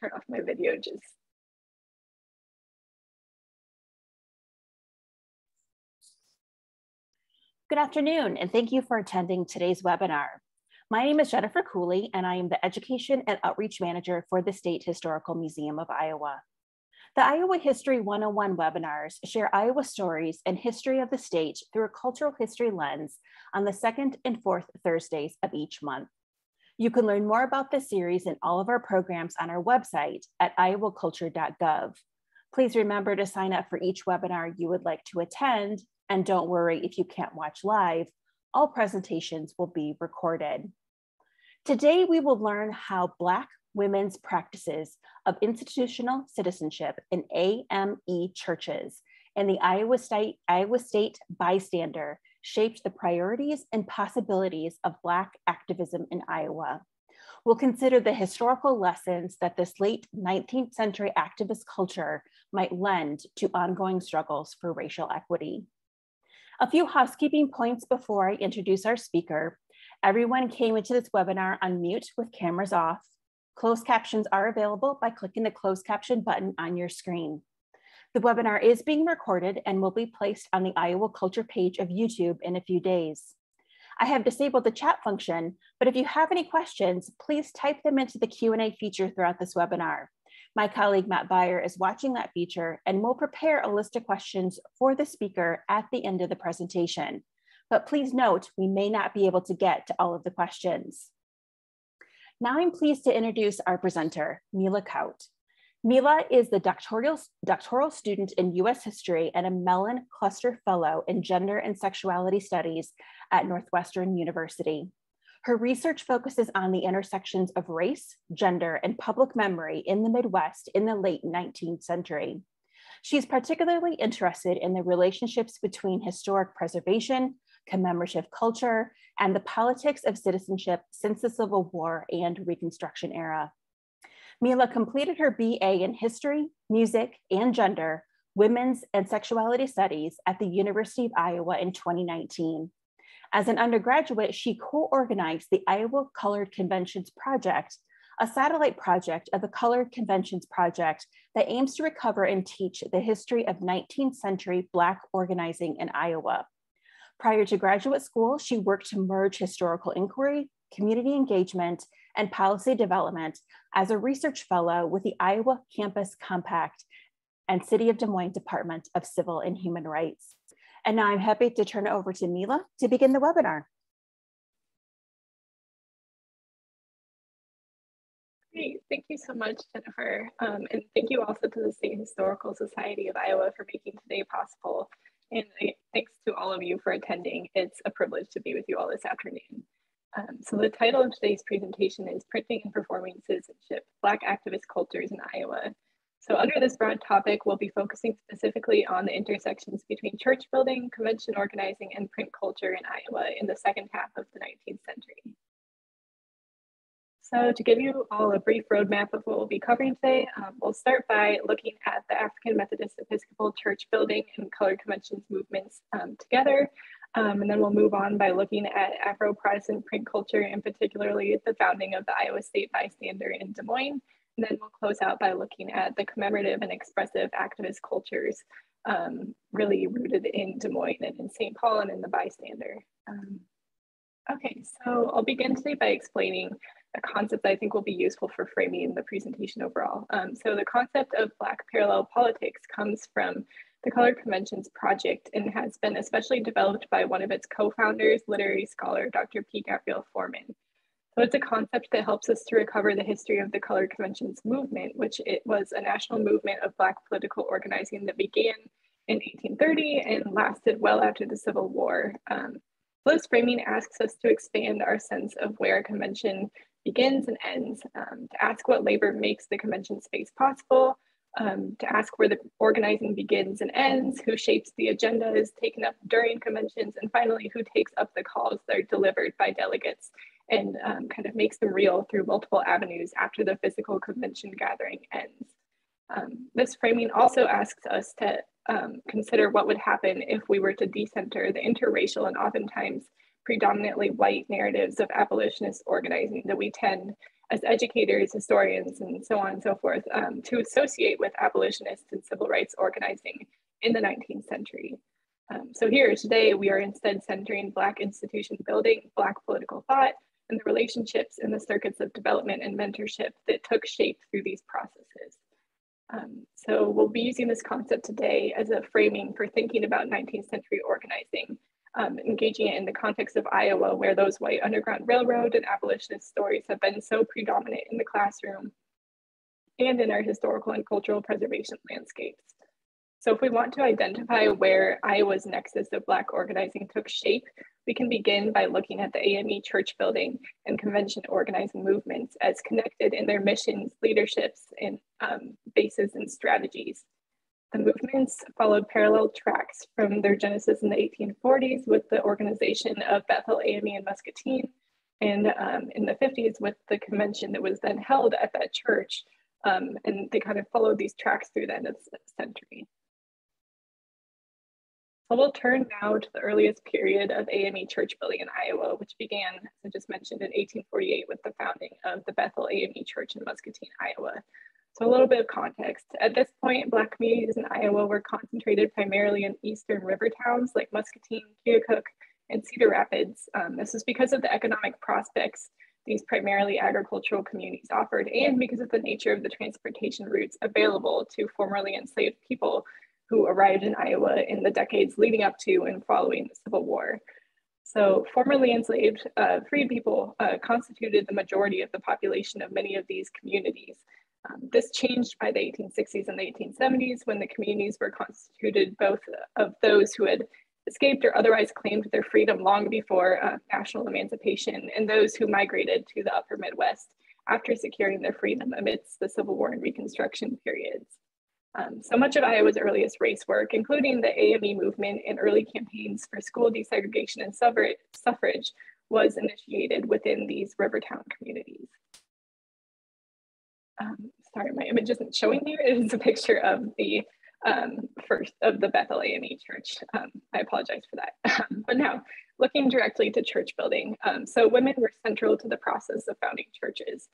turn off my video just Good afternoon, and thank you for attending today's webinar. My name is Jennifer Cooley, and I am the Education and Outreach Manager for the State Historical Museum of Iowa. The Iowa History 101 webinars share Iowa stories and history of the state through a cultural history lens on the second and fourth Thursdays of each month. You can learn more about this series and all of our programs on our website at iowaculture.gov. Please remember to sign up for each webinar you would like to attend and don't worry if you can't watch live, all presentations will be recorded. Today, we will learn how Black women's practices of institutional citizenship in AME churches and the Iowa State, Iowa State bystander shaped the priorities and possibilities of Black activism in Iowa. We'll consider the historical lessons that this late 19th century activist culture might lend to ongoing struggles for racial equity. A few housekeeping points before I introduce our speaker. Everyone came into this webinar on mute with cameras off. Closed captions are available by clicking the closed caption button on your screen. The webinar is being recorded and will be placed on the Iowa Culture page of YouTube in a few days. I have disabled the chat function, but if you have any questions, please type them into the Q&A feature throughout this webinar. My colleague Matt Beyer is watching that feature and will prepare a list of questions for the speaker at the end of the presentation. But please note, we may not be able to get to all of the questions. Now I'm pleased to introduce our presenter, Mila Kaut. Mila is the doctoral, doctoral student in US history and a Mellon Cluster Fellow in Gender and Sexuality Studies at Northwestern University. Her research focuses on the intersections of race, gender, and public memory in the Midwest in the late 19th century. She's particularly interested in the relationships between historic preservation, commemorative culture, and the politics of citizenship since the Civil War and Reconstruction era. Mila completed her BA in History, Music, and Gender, Women's and Sexuality Studies at the University of Iowa in 2019. As an undergraduate, she co-organized the Iowa Colored Conventions Project, a satellite project of the Colored Conventions Project that aims to recover and teach the history of 19th century Black organizing in Iowa. Prior to graduate school, she worked to merge historical inquiry, community engagement, and policy development as a research fellow with the Iowa Campus Compact and City of Des Moines Department of Civil and Human Rights. And now I'm happy to turn it over to Mila to begin the webinar. Great, thank you so much, Jennifer. Um, and thank you also to the State Historical Society of Iowa for making today possible. And thanks to all of you for attending. It's a privilege to be with you all this afternoon. Um, so the title of today's presentation is Printing and Performing Citizenship, Black Activist Cultures in Iowa, so under this broad topic, we'll be focusing specifically on the intersections between church building, convention organizing, and print culture in Iowa in the second half of the 19th century. So to give you all a brief roadmap of what we'll be covering today, um, we'll start by looking at the African Methodist Episcopal Church building and colored conventions movements um, together. Um, and then we'll move on by looking at Afro-Protestant print culture and particularly the founding of the Iowa State Bystander in Des Moines. And then we'll close out by looking at the commemorative and expressive activist cultures um, really rooted in Des Moines and in St. Paul and in the bystander. Um, okay, so I'll begin today by explaining a concept I think will be useful for framing the presentation overall. Um, so the concept of Black parallel politics comes from the Colored Conventions Project and has been especially developed by one of its co-founders, literary scholar, Dr. P. Gabrielle Foreman. So it's a concept that helps us to recover the history of the Colored Conventions movement, which it was a national movement of Black political organizing that began in 1830 and lasted well after the Civil War. Um, this framing asks us to expand our sense of where a convention begins and ends, um, to ask what labor makes the convention space possible, um, to ask where the organizing begins and ends, who shapes the agendas taken up during conventions, and finally, who takes up the calls that are delivered by delegates and um, kind of makes them real through multiple avenues after the physical convention gathering ends. Um, this framing also asks us to um, consider what would happen if we were to decenter the interracial and oftentimes predominantly white narratives of abolitionist organizing that we tend as educators, historians, and so on and so forth um, to associate with abolitionists and civil rights organizing in the 19th century. Um, so here today, we are instead centering Black institution building, Black political thought, and the relationships and the circuits of development and mentorship that took shape through these processes. Um, so we'll be using this concept today as a framing for thinking about 19th century organizing, um, engaging it in the context of Iowa, where those white Underground Railroad and abolitionist stories have been so predominant in the classroom and in our historical and cultural preservation landscapes. So if we want to identify where Iowa's nexus of Black organizing took shape, we can begin by looking at the AME church building and convention organizing movements as connected in their missions, leaderships, and um, bases and strategies. The movements followed parallel tracks from their genesis in the 1840s with the organization of Bethel AME in Muscatine, and um, in the 50s with the convention that was then held at that church. Um, and they kind of followed these tracks through the end of the century. So we'll turn now to the earliest period of AME church building in Iowa, which began, as I just mentioned, in 1848 with the founding of the Bethel AME Church in Muscatine, Iowa. So a little bit of context. At this point, Black communities in Iowa were concentrated primarily in eastern river towns like Muscatine, Keokuk, and Cedar Rapids. Um, this is because of the economic prospects these primarily agricultural communities offered and because of the nature of the transportation routes available to formerly enslaved people who arrived in Iowa in the decades leading up to and following the Civil War. So formerly enslaved uh, freed people uh, constituted the majority of the population of many of these communities. Um, this changed by the 1860s and the 1870s when the communities were constituted both of those who had escaped or otherwise claimed their freedom long before uh, national emancipation and those who migrated to the upper Midwest after securing their freedom amidst the Civil War and Reconstruction periods. Um, so much of Iowa's earliest race work, including the AME movement and early campaigns for school desegregation and suffrage, was initiated within these river town communities. Um, sorry, my image isn't showing you. It is a picture of the um, first of the Bethel AME Church. Um, I apologize for that. but now, looking directly to church building. Um, so women were central to the process of founding churches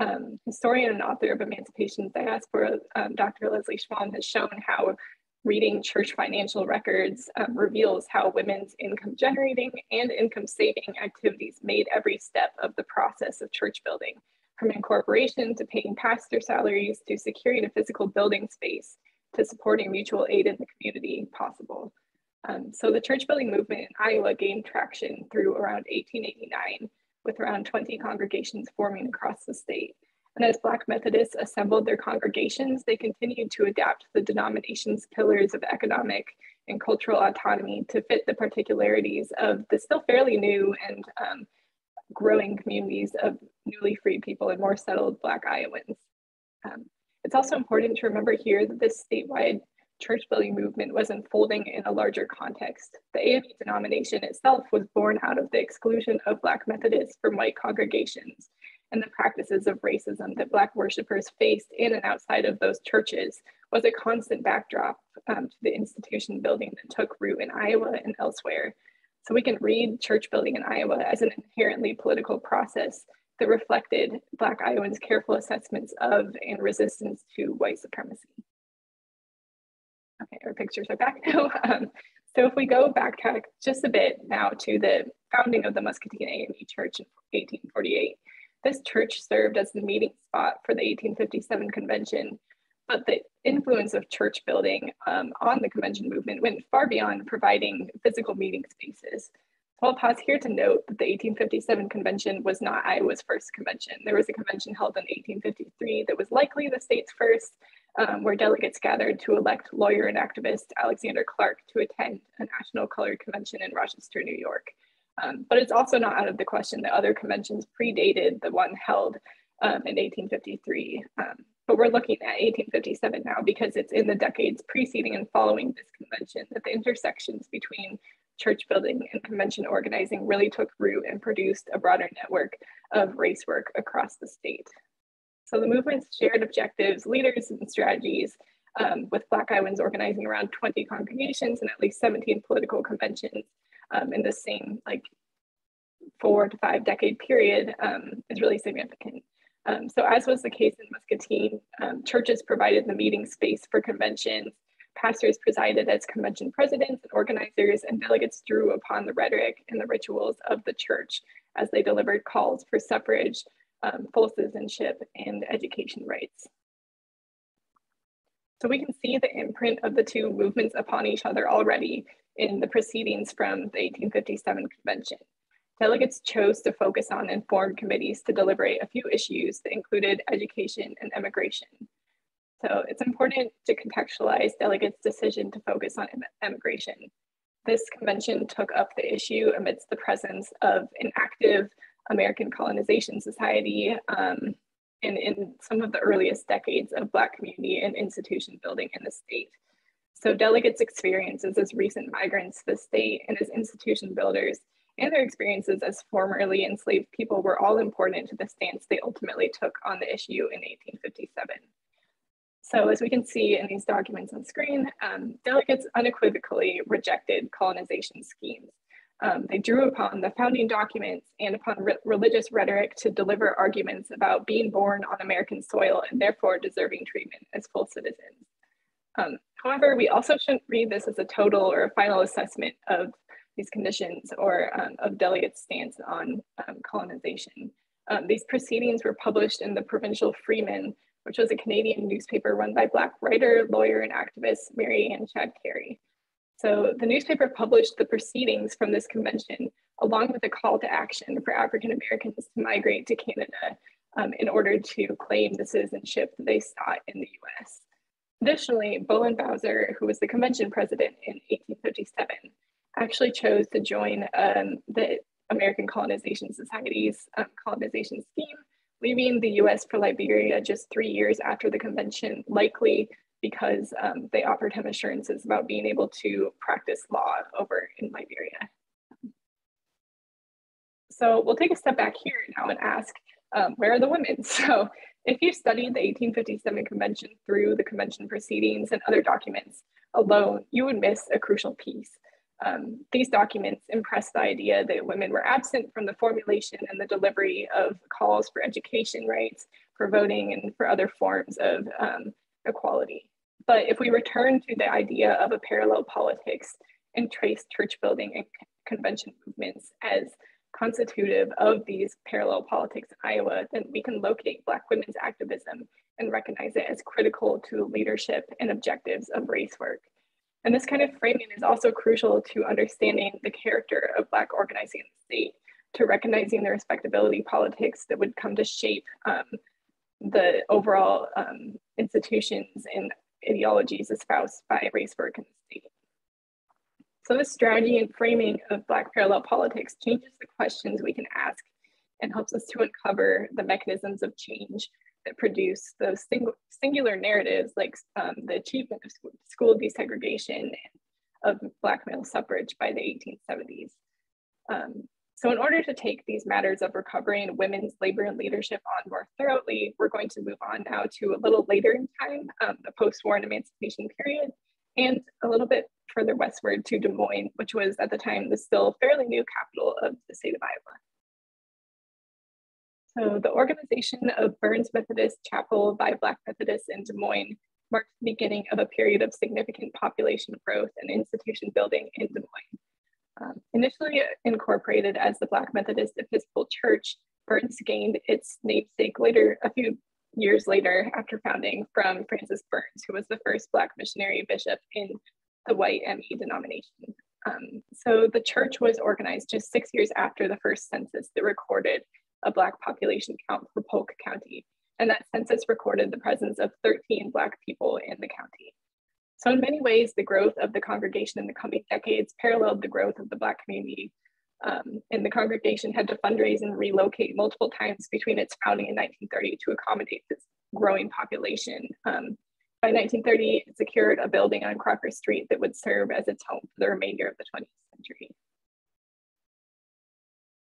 um, historian and author of Emancipation Diaspora, um, Dr. Leslie Schwalm has shown how reading church financial records reveals how women's income generating and income saving activities made every step of the process of church building, from incorporation to paying pastor salaries to securing a physical building space to supporting mutual aid in the community possible. Um, so the church building movement in Iowa gained traction through around 1889 with around 20 congregations forming across the state. And as Black Methodists assembled their congregations, they continued to adapt the denomination's pillars of economic and cultural autonomy to fit the particularities of the still fairly new and um, growing communities of newly freed people and more settled Black Iowans. Um, it's also important to remember here that this statewide church building movement was unfolding in a larger context. The AME denomination itself was born out of the exclusion of Black Methodists from white congregations and the practices of racism that Black worshipers faced in and outside of those churches was a constant backdrop um, to the institution building that took root in Iowa and elsewhere. So we can read church building in Iowa as an inherently political process that reflected Black Iowans' careful assessments of and resistance to white supremacy. Okay, our pictures are back now. Um, so if we go backtrack just a bit now to the founding of the Muscatine AME Church in 1848, this church served as the meeting spot for the 1857 convention, but the influence of church building um, on the convention movement went far beyond providing physical meeting spaces. So I'll pause here to note that the 1857 convention was not Iowa's first convention. There was a convention held in 1853 that was likely the state's first, um, where delegates gathered to elect lawyer and activist Alexander Clark to attend a national colored convention in Rochester, New York. Um, but it's also not out of the question that other conventions predated the one held um, in 1853. Um, but we're looking at 1857 now because it's in the decades preceding and following this convention that the intersections between church building and convention organizing really took root and produced a broader network of race work across the state. So the movement's shared objectives, leaders, and strategies, um, with Black Iowans organizing around 20 congregations and at least 17 political conventions um, in the same like four to five decade period um, is really significant. Um, so as was the case in Muscatine, um, churches provided the meeting space for conventions, pastors presided as convention presidents and organizers, and delegates drew upon the rhetoric and the rituals of the church as they delivered calls for suffrage, um, full citizenship, and education rights. So we can see the imprint of the two movements upon each other already in the proceedings from the 1857 convention. Delegates chose to focus on informed committees to deliberate a few issues that included education and immigration. So it's important to contextualize delegates' decision to focus on immigration. This convention took up the issue amidst the presence of an active American colonization society um, and in some of the earliest decades of Black community and institution building in the state. So delegates' experiences as recent migrants to the state and as institution builders and their experiences as formerly enslaved people were all important to the stance they ultimately took on the issue in 1857. So as we can see in these documents on screen, um, delegates unequivocally rejected colonization schemes. Um, they drew upon the founding documents and upon re religious rhetoric to deliver arguments about being born on American soil and therefore deserving treatment as full citizens. Um, however, we also shouldn't read this as a total or a final assessment of these conditions or um, of delegates' stance on um, colonization. Um, these proceedings were published in the Provincial Freeman, which was a Canadian newspaper run by Black writer, lawyer, and activist Mary Ann Shadd Cary. So the newspaper published the proceedings from this convention, along with a call to action for African Americans to migrate to Canada um, in order to claim the citizenship they sought in the US. Additionally, Bowen Bowser, who was the convention president in 1857, actually chose to join um, the American Colonization Society's um, colonization scheme, leaving the US for Liberia just three years after the convention, likely because um, they offered him assurances about being able to practice law over in Liberia. So we'll take a step back here now and ask, um, where are the women? So if you studied the 1857 convention through the convention proceedings and other documents alone, you would miss a crucial piece. Um, these documents impress the idea that women were absent from the formulation and the delivery of calls for education rights, for voting, and for other forms of um, equality. But if we return to the idea of a parallel politics and trace church building and convention movements as constitutive of these parallel politics in Iowa, then we can locate Black women's activism and recognize it as critical to leadership and objectives of race work. And this kind of framing is also crucial to understanding the character of Black organizing in the state, to recognizing the respectability politics that would come to shape um, the overall um, institutions and ideologies espoused by race work in the state. So this strategy and framing of Black parallel politics changes the questions we can ask and helps us to uncover the mechanisms of change that produce those sing singular narratives like um, the achievement of school desegregation of Black male suffrage by the 1870s. Um, so in order to take these matters of recovery and women's labor and leadership on more thoroughly, we're going to move on now to a little later in time, um, the post-war and emancipation period, and a little bit further westward to Des Moines, which was at the time the still fairly new capital of the state of Iowa. So the organization of Burns Methodist Chapel by Black Methodists in Des Moines marked the beginning of a period of significant population growth and institution building in Des Moines. Um, initially incorporated as the Black Methodist Episcopal Church, Burns gained its namesake later, a few years later after founding from Francis Burns, who was the first Black missionary bishop in the white ME denomination. Um, so the church was organized just six years after the first census that recorded a Black population count for Polk County. And that census recorded the presence of 13 Black people in the county. So in many ways, the growth of the congregation in the coming decades paralleled the growth of the Black community. Um, and the congregation had to fundraise and relocate multiple times between its founding in 1930 to accommodate this growing population. Um, by 1930, it secured a building on Crocker Street that would serve as its home for the remainder of the 20th century.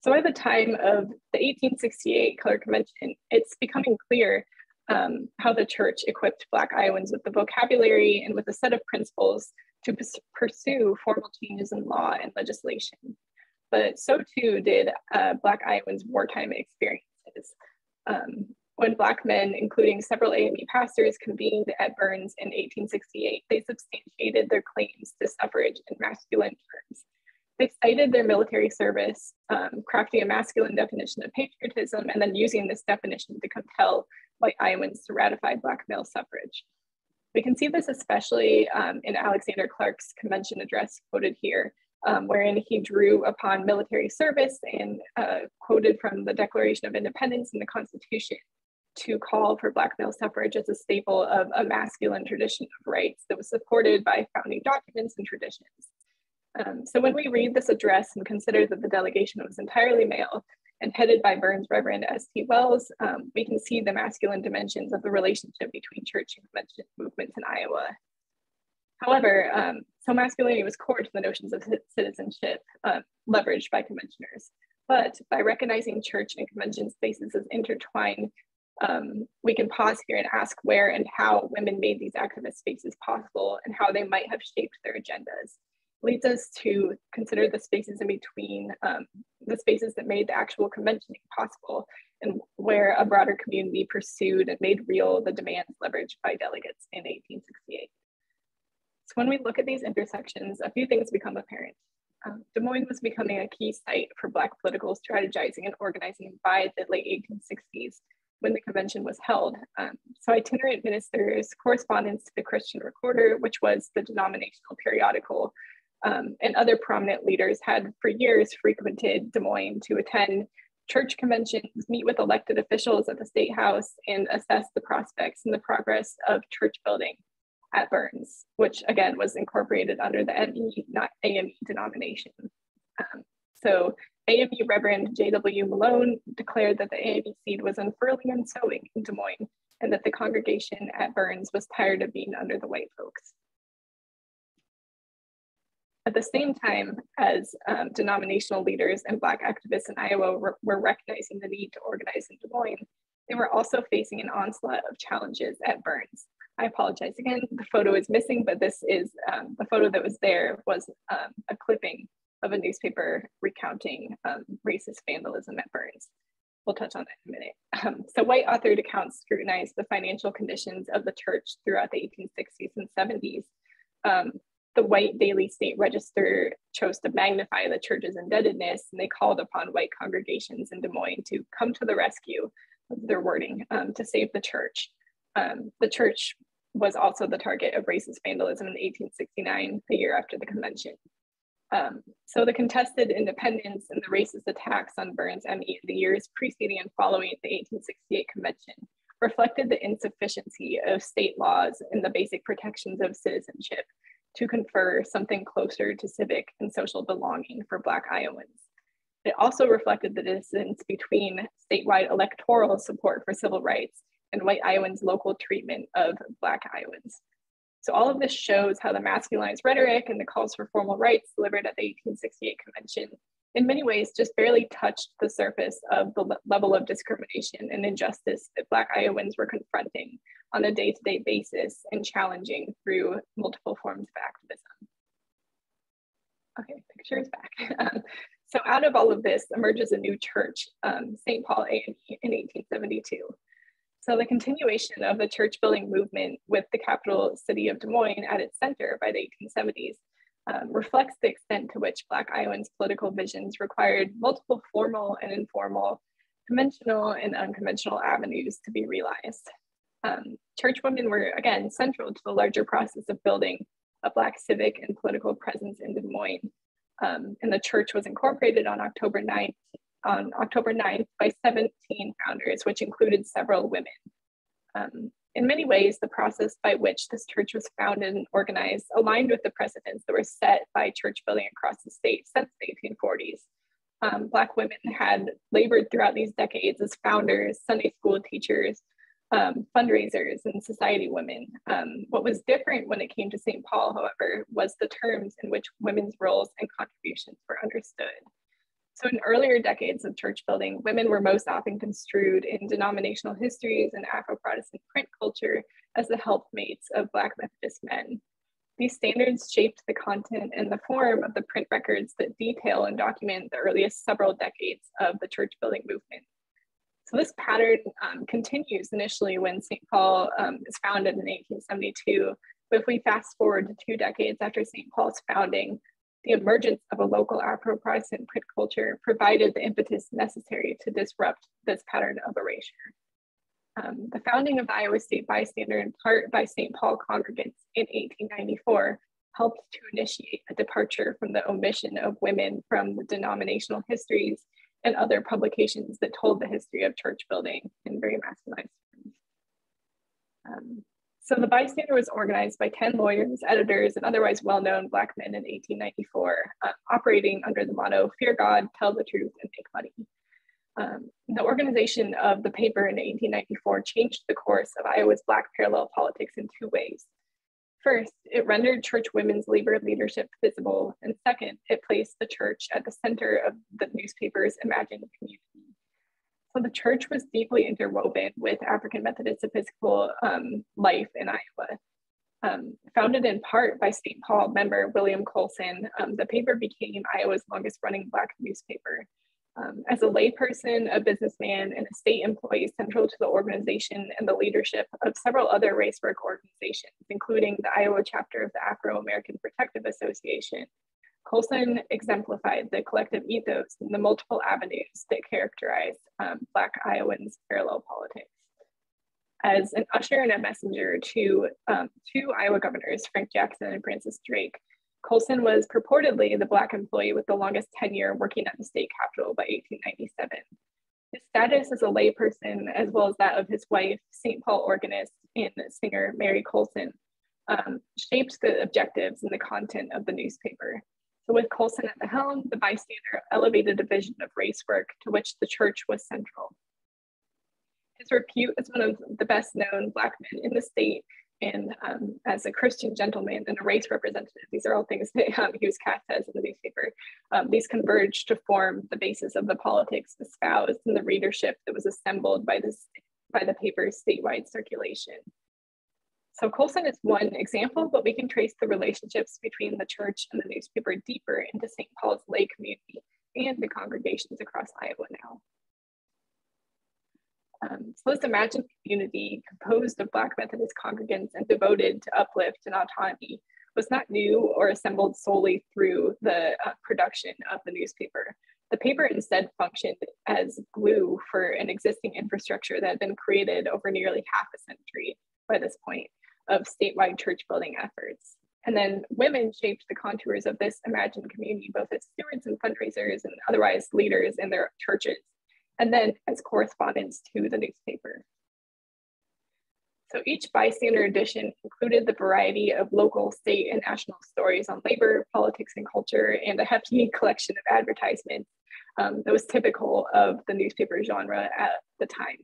So by the time of the 1868 Color Convention, it's becoming clear um, how the church equipped Black Iowans with the vocabulary and with a set of principles to pursue formal changes in law and legislation. But so too did uh, Black Iowans' wartime experiences. Um, when Black men, including several AME pastors, convened at Burns in 1868, they substantiated their claims to suffrage in masculine terms. They cited their military service, um, crafting a masculine definition of patriotism, and then using this definition to compel white Iowans to ratify Black male suffrage. We can see this especially um, in Alexander Clark's convention address quoted here, um, wherein he drew upon military service and uh, quoted from the Declaration of Independence and the Constitution to call for Black male suffrage as a staple of a masculine tradition of rights that was supported by founding documents and traditions. Um, so when we read this address and consider that the delegation was entirely male and headed by Burns Reverend S.T. Wells, um, we can see the masculine dimensions of the relationship between church and convention movements in Iowa. However, um, so masculinity was core to the notions of citizenship uh, leveraged by conventioners. But by recognizing church and convention spaces as intertwined um, we can pause here and ask where and how women made these activist spaces possible and how they might have shaped their agendas. Leads us to consider the spaces in between, um, the spaces that made the actual conventioning possible and where a broader community pursued and made real the demands leveraged by delegates in 1868. So when we look at these intersections, a few things become apparent. Um, Des Moines was becoming a key site for Black political strategizing and organizing by the late 1860s when the convention was held. Um, so itinerant ministers, correspondence to the Christian Recorder, which was the denominational periodical, um, and other prominent leaders had for years frequented Des Moines to attend church conventions, meet with elected officials at the State House, and assess the prospects and the progress of church building at Burns, which again was incorporated under the ME, not AME denomination. Um, so AME Reverend J.W. Malone declared that the AME seed was unfurling and sowing in Des Moines, and that the congregation at Burns was tired of being under the white folks. At the same time as um, denominational leaders and Black activists in Iowa were, were recognizing the need to organize in Des Moines, they were also facing an onslaught of challenges at Burns. I apologize again, the photo is missing, but this is um, the photo that was there was um, a clipping of a newspaper recounting um, racist vandalism at Burns. We'll touch on that in a minute. Um, so white authored accounts scrutinized the financial conditions of the church throughout the 1860s and 70s. Um, the white Daily State Register chose to magnify the church's indebtedness and they called upon white congregations in Des Moines to come to the rescue of their wording um, to save the church. Um, the church was also the target of racist vandalism in 1869, the year after the convention. Um, so the contested independence and the racist attacks on Burns ME in the years preceding and following the 1868 convention reflected the insufficiency of state laws and the basic protections of citizenship to confer something closer to civic and social belonging for Black Iowans. It also reflected the distance between statewide electoral support for civil rights and white Iowans' local treatment of Black Iowans. So all of this shows how the masculinized rhetoric and the calls for formal rights delivered at the 1868 convention in many ways just barely touched the surface of the le level of discrimination and injustice that Black Iowans were confronting on a day-to-day basis and challenging through multiple forms of activism. Okay, picture is back. Um, so out of all of this emerges a new church, um, St. Paul AME in 1872. So the continuation of the church building movement with the capital city of Des Moines at its center by the 1870s um, reflects the extent to which Black Iowans' political visions required multiple formal and informal, conventional and unconventional avenues to be realized. Um, church women were, again, central to the larger process of building a Black civic and political presence in Des Moines. Um, and the church was incorporated on October 9th, on October 9th by 17 founders, which included several women. Um, in many ways, the process by which this church was founded and organized aligned with the precedents that were set by church building across the state since the 1840s. Um, Black women had labored throughout these decades as founders, Sunday school teachers, um, fundraisers, and society women. Um, what was different when it came to St. Paul, however, was the terms in which women's roles and contributions were understood. So in earlier decades of church building, women were most often construed in denominational histories and Afro-Protestant print culture as the helpmates of Black Methodist men. These standards shaped the content and the form of the print records that detail and document the earliest several decades of the church building movement. So this pattern um, continues initially when St. Paul um, is founded in 1872. But if we fast forward to two decades after St. Paul's founding, the emergence of a local Afro-Protestant print culture provided the impetus necessary to disrupt this pattern of erasure. Um, the founding of the Iowa State Bystander in part by St. Paul congregants in 1894 helped to initiate a departure from the omission of women from the denominational histories and other publications that told the history of church building in very masculinized terms. Um, so the bystander was organized by 10 lawyers, editors, and otherwise well-known Black men in 1894, uh, operating under the motto, fear God, tell the truth, and make money. Um, the organization of the paper in 1894 changed the course of Iowa's Black parallel politics in two ways. First, it rendered church women's labor leadership visible, and second, it placed the church at the center of the newspaper's imagined community. So the church was deeply interwoven with African Methodist Episcopal um, life in Iowa. Um, founded in part by St. Paul member William Colson, um, the paper became Iowa's longest running Black newspaper. Um, as a layperson, a businessman, and a state employee central to the organization and the leadership of several other race work organizations, including the Iowa chapter of the Afro American Protective Association, Colson exemplified the collective ethos and the multiple avenues that characterize um, Black Iowans' parallel politics. As an usher and a messenger to um, two Iowa governors, Frank Jackson and Francis Drake, Colson was purportedly the Black employee with the longest tenure working at the state capitol by 1897. His status as a layperson, as well as that of his wife, St. Paul organist and singer Mary Colson, um, shaped the objectives and the content of the newspaper. So with Colson at the helm, the bystander elevated a vision of race work to which the church was central. His repute as one of the best known Black men in the state and um, as a Christian gentleman and a race representative, these are all things that um, he was cast as in the newspaper. Um, these converged to form the basis of the politics espoused and the readership that was assembled by, this, by the paper's statewide circulation. So Colson is one example, but we can trace the relationships between the church and the newspaper deeper into St. Paul's lay community and the congregations across Iowa now. Um, so let's imagine a community composed of Black Methodist congregants and devoted to uplift and autonomy was not new or assembled solely through the uh, production of the newspaper. The paper instead functioned as glue for an existing infrastructure that had been created over nearly half a century by this point of statewide church building efforts. And then women shaped the contours of this imagined community, both as stewards and fundraisers and otherwise leaders in their churches, and then as correspondents to the newspaper. So each bystander edition included the variety of local, state, and national stories on labor, politics, and culture, and a hefty collection of advertisements um, that was typical of the newspaper genre at the time.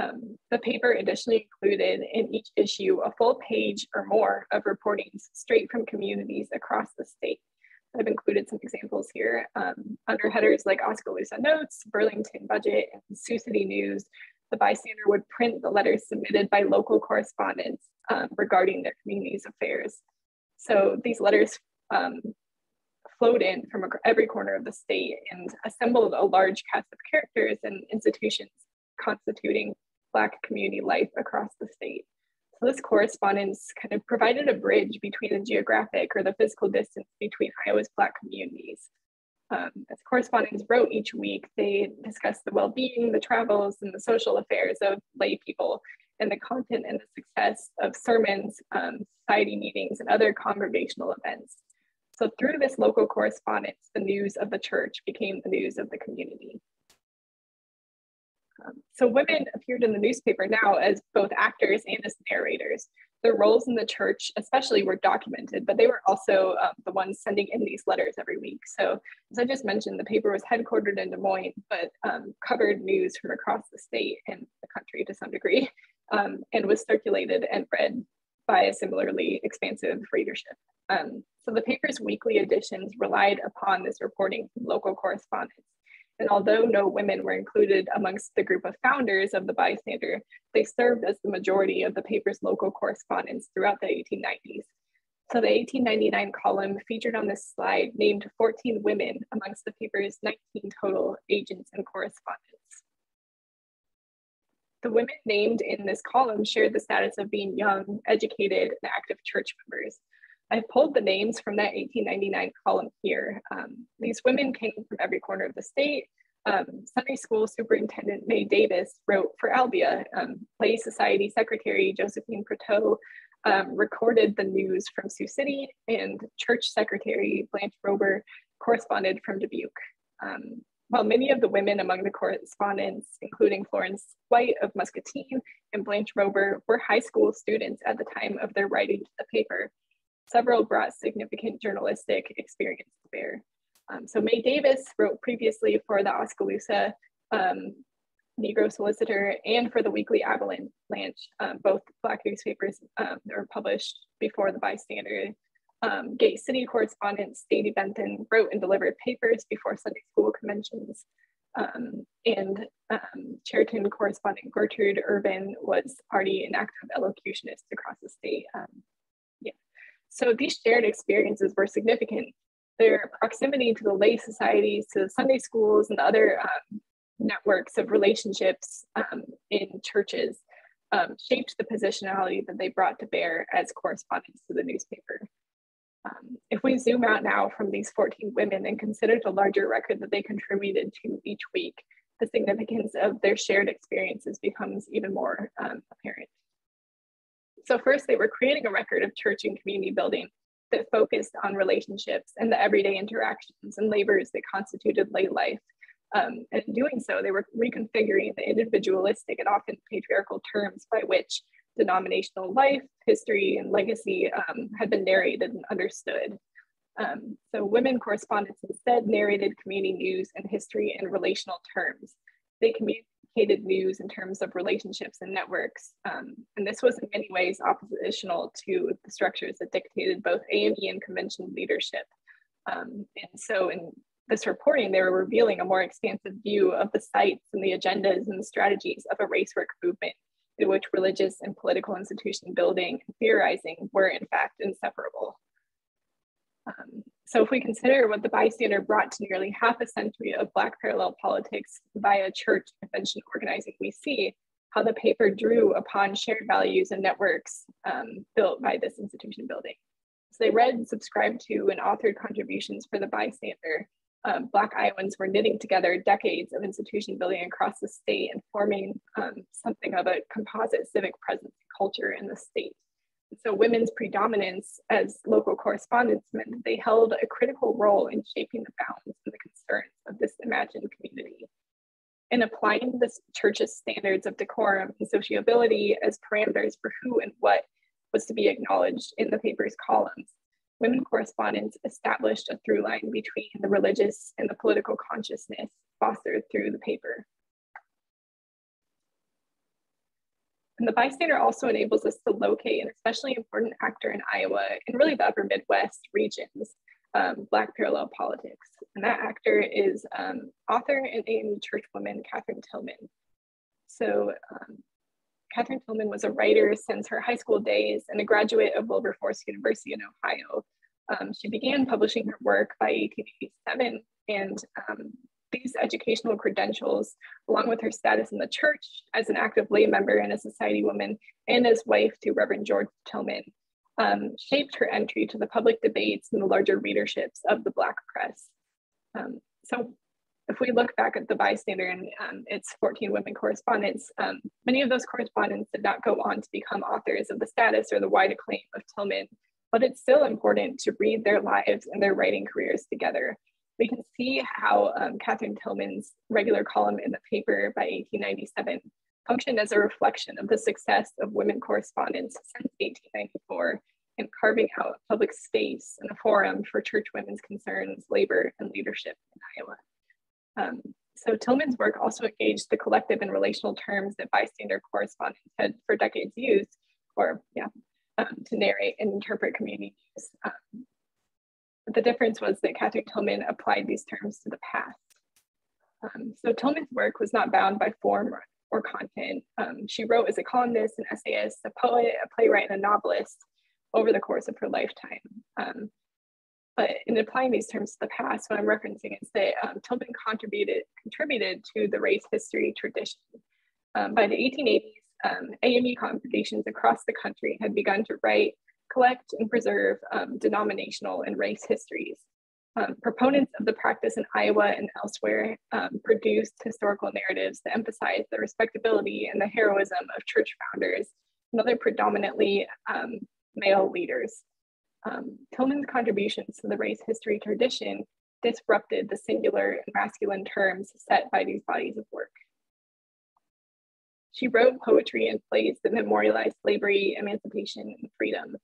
Um, the paper additionally included in each issue a full page or more of reportings straight from communities across the state. I've included some examples here. Um, under headers like Oskaloosa Notes, Burlington Budget, and Sioux City News, the bystander would print the letters submitted by local correspondents um, regarding their community's affairs. So these letters um, flowed in from every corner of the state and assembled a large cast of characters and institutions constituting Black community life across the state. So this correspondence kind of provided a bridge between the geographic or the physical distance between Iowa's Black communities. Um, as correspondents wrote each week, they discussed the well-being, the travels, and the social affairs of lay people, and the content and the success of sermons, um, society meetings, and other congregational events. So through this local correspondence, the news of the church became the news of the community. Um, so women appeared in the newspaper now as both actors and as narrators. Their roles in the church, especially, were documented, but they were also um, the ones sending in these letters every week. So, as I just mentioned, the paper was headquartered in Des Moines, but um, covered news from across the state and the country to some degree, um, and was circulated and read by a similarly expansive readership. Um, so, the paper's weekly editions relied upon this reporting from local correspondents and although no women were included amongst the group of founders of the bystander, they served as the majority of the paper's local correspondents throughout the 1890s. So the 1899 column featured on this slide named 14 women amongst the paper's 19 total agents and correspondents. the women named in this column shared the status of being young, educated, and active church members. I pulled the names from that 1899 column here. Um, these women came from every corner of the state. Um, Sunday School Superintendent May Davis wrote for Albia. Um, Play Society Secretary Josephine Proteau um, recorded the news from Sioux City, and Church Secretary Blanche Rober corresponded from Dubuque. Um, while many of the women among the correspondents, including Florence White of Muscatine and Blanche Rober, were high school students at the time of their writing to the paper, several brought significant journalistic experience to bear. Um, so May Davis wrote previously for the Oskaloosa um, Negro Solicitor and for the Weekly Avalanche. Um, both Black newspapers um, were published before the Bystander. Um, Gate City correspondent Sadie Benton wrote and delivered papers before Sunday school conventions. Um, and um, Chariton correspondent Gertrude Urban was already an active elocutionist across the state. So these shared experiences were significant. Their proximity to the lay societies, to Sunday schools, and the other um, networks of relationships um, in churches um, shaped the positionality that they brought to bear as correspondents to the newspaper. Um, if we zoom out now from these 14 women and consider the larger record that they contributed to each week, the significance of their shared experiences becomes even more um, apparent. So first, they were creating a record of church and community building that focused on relationships and the everyday interactions and labors that constituted lay life um, and in doing so, they were reconfiguring the individualistic and often patriarchal terms by which denominational life, history, and legacy um, had been narrated and understood. Um, so women correspondents instead narrated community news and history in relational terms. They communicated news in terms of relationships and networks. Um, and this was in many ways oppositional to the structures that dictated both AME and convention leadership. Um, and so in this reporting, they were revealing a more expansive view of the sites and the agendas and the strategies of a race work movement in which religious and political institution building and theorizing were in fact inseparable. Um, so if we consider what the bystander brought to nearly half a century of Black parallel politics via church convention organizing, we see how the paper drew upon shared values and networks um, built by this institution building. So they read and subscribed to and authored contributions for the bystander um, Black Iowans were knitting together decades of institution building across the state and forming um, something of a composite civic presence culture in the state. So women's predominance as local correspondents meant they held a critical role in shaping the bounds and the concerns of this imagined community. In applying the church's standards of decorum and sociability as parameters for who and what was to be acknowledged in the paper's columns, women correspondents established a through line between the religious and the political consciousness fostered through the paper. And the bystander also enables us to locate an especially important actor in Iowa and really the upper Midwest regions, um, Black parallel politics. And that actor is um, author and AME churchwoman Katherine Tillman. So um, Katherine Tillman was a writer since her high school days and a graduate of Wilberforce University in Ohio. Um, she began publishing her work by 1887, and um, these educational credentials, along with her status in the church as an active lay member and a society woman, and as wife to Reverend George Tillman, um, shaped her entry to the public debates and the larger readerships of the Black press. Um, so if we look back at the bystander and um, its 14 women correspondents, um, many of those correspondents did not go on to become authors of the status or the wide acclaim of Tillman, but it's still important to read their lives and their writing careers together. We can see how um, Katherine Tillman's regular column in the paper by 1897 functioned as a reflection of the success of women correspondents since 1894 in carving out public space and a forum for church women's concerns, labor, and leadership in Iowa. Um, so Tillman's work also engaged the collective and relational terms that bystander correspondents had for decades used, or yeah, um, to narrate and interpret community. Um, the difference was that Katherine Tillman applied these terms to the past. Um, so Tillman's work was not bound by form or, or content. Um, she wrote as a columnist, an essayist, a poet, a playwright, and a novelist over the course of her lifetime. Um, but in applying these terms to the past, what I'm referencing is that um, Tillman contributed, contributed to the race history tradition. Um, by the 1880s, um, AME congregations across the country had begun to write, collect, and preserve um, denominational and race histories. Um, proponents of the practice in Iowa and elsewhere um, produced historical narratives that emphasize the respectability and the heroism of church founders and other predominantly um, male leaders. Um, Tillman's contributions to the race history tradition disrupted the singular and masculine terms set by these bodies of work. She wrote poetry and plays that memorialized slavery, emancipation, and freedom.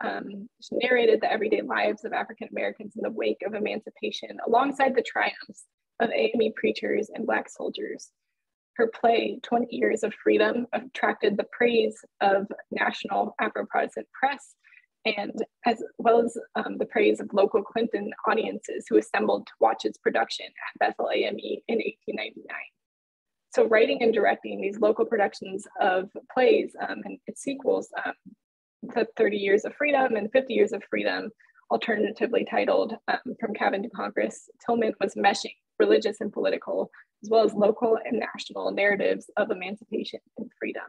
Um, she narrated the everyday lives of African Americans in the wake of emancipation alongside the triumphs of AME preachers and Black soldiers. Her play, 20 Years of Freedom, attracted the praise of national Afro Protestant press and as well as um, the praise of local Clinton audiences who assembled to watch its production at Bethel AME in 1899. So writing and directing these local productions of plays um, and its sequels, um, the 30 Years of Freedom and 50 Years of Freedom, alternatively titled um, From Cabin to Congress, Tillman was meshing religious and political, as well as local and national narratives of emancipation and freedom.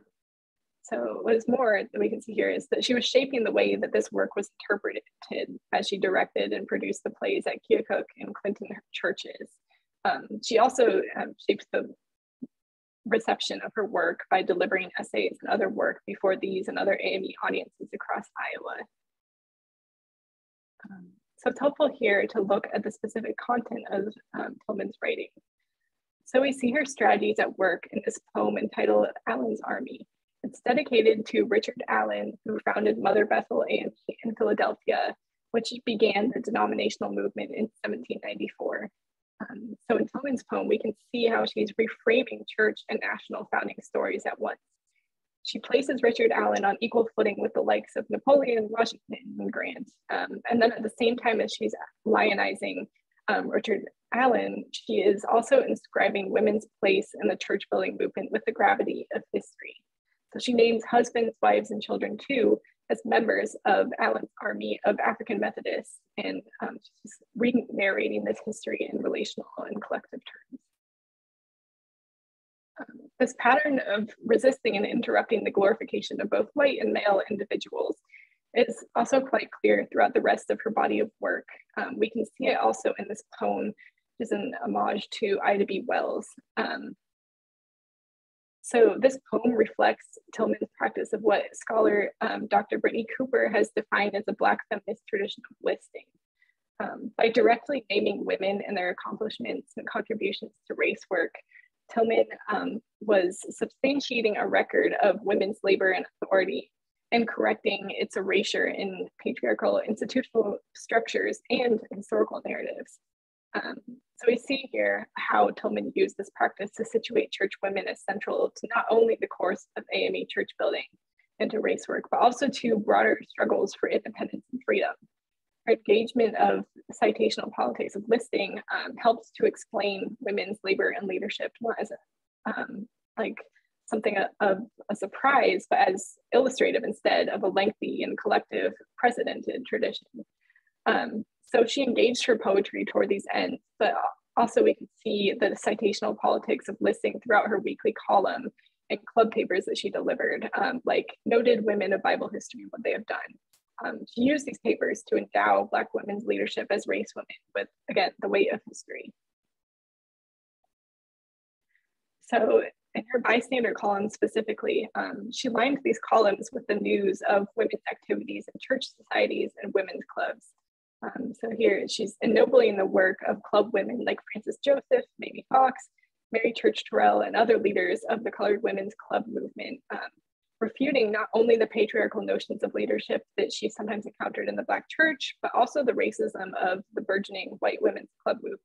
So what is more that we can see here is that she was shaping the way that this work was interpreted as she directed and produced the plays at Keokuk and Clinton churches. Um, she also um, shaped the reception of her work by delivering essays and other work before these and other AME audiences across Iowa. Um, so it's helpful here to look at the specific content of um, Tillman's writing. So we see her strategies at work in this poem entitled Allen's Army. It's dedicated to Richard Allen, who founded Mother Bethel AME in Philadelphia, which began the denominational movement in 1794. Um, so in Tillman's poem, we can see how she's reframing church and national founding stories at once. She places Richard Allen on equal footing with the likes of Napoleon, Washington, and Grant. Um, and then at the same time as she's lionizing um, Richard Allen, she is also inscribing women's place in the church building movement with the gravity of history. So she names husbands, wives, and children too as members of Allen's army of African Methodists, and um, she's re-narrating this history in relational and collective terms. Um, this pattern of resisting and interrupting the glorification of both white and male individuals is also quite clear throughout the rest of her body of work. Um, we can see it also in this poem, which is an homage to Ida B. Wells. Um, so this poem reflects Tillman's practice of what scholar um, Dr. Brittney Cooper has defined as a Black feminist tradition of listing. Um, by directly naming women and their accomplishments and contributions to race work, Tillman um, was substantiating a record of women's labor and authority and correcting its erasure in patriarchal institutional structures and historical narratives. Um, so we see here how Tillman used this practice to situate church women as central to not only the course of AME church building and to race work, but also to broader struggles for independence and freedom. Her engagement of citational politics of listing um, helps to explain women's labor and leadership not as a, um, like something of a surprise, but as illustrative instead of a lengthy and collective precedented tradition. Um, so she engaged her poetry toward these ends, but also we can see the citational politics of listing throughout her weekly column and club papers that she delivered, um, like noted women of Bible history what they have done. Um, she used these papers to endow Black women's leadership as race women with, again, the weight of history. So in her bystander column specifically, um, she lined these columns with the news of women's activities in church societies and women's clubs. Um, so here she's ennobling the work of club women like Frances Joseph, Mamie Fox, Mary Church Terrell, and other leaders of the colored women's club movement, um, refuting not only the patriarchal notions of leadership that she sometimes encountered in the Black church, but also the racism of the burgeoning white women's club movement.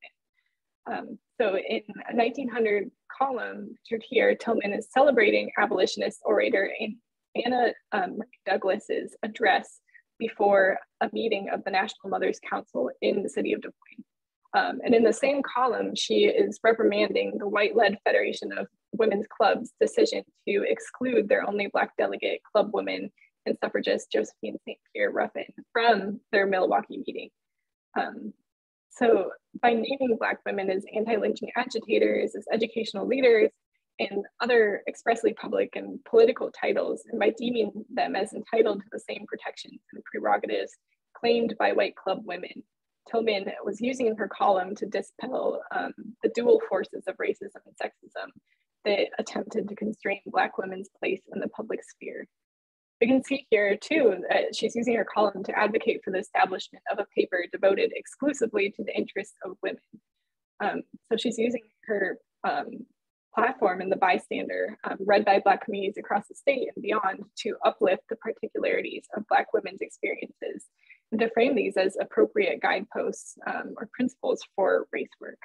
Um, so in a 1900 column, here Tillman is celebrating abolitionist orator Anna um, Douglas's address before a meeting of the National Mothers Council in the city of Des Moines. Um, and in the same column, she is reprimanding the white-led Federation of Women's Clubs decision to exclude their only Black delegate, club woman and suffragist Josephine St. Pierre Ruffin from their Milwaukee meeting. Um, so by naming Black women as anti-lynching agitators, as educational leaders, and other expressly public and political titles, and by deeming them as entitled to the same protections and prerogatives claimed by white club women. Tillman was using her column to dispel um, the dual forces of racism and sexism that attempted to constrain Black women's place in the public sphere. We can see here too that she's using her column to advocate for the establishment of a paper devoted exclusively to the interests of women. Um, so she's using her um, platform in the bystander, um, read by Black communities across the state and beyond, to uplift the particularities of Black women's experiences and to frame these as appropriate guideposts um, or principles for race work.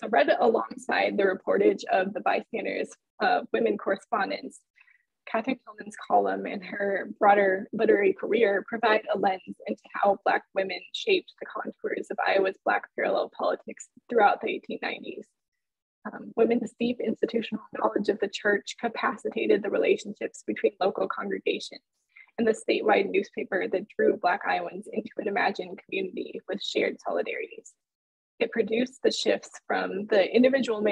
So read alongside the reportage of the bystanders, uh, women correspondents, Katherine Tillman's column and her broader literary career provide a lens into how Black women shaped the contours of Iowa's Black parallel politics throughout the 1890s. Um, women's deep institutional knowledge of the church capacitated the relationships between local congregations and the statewide newspaper that drew Black Iowans into an imagined community with shared solidarities. It produced the shifts from the individual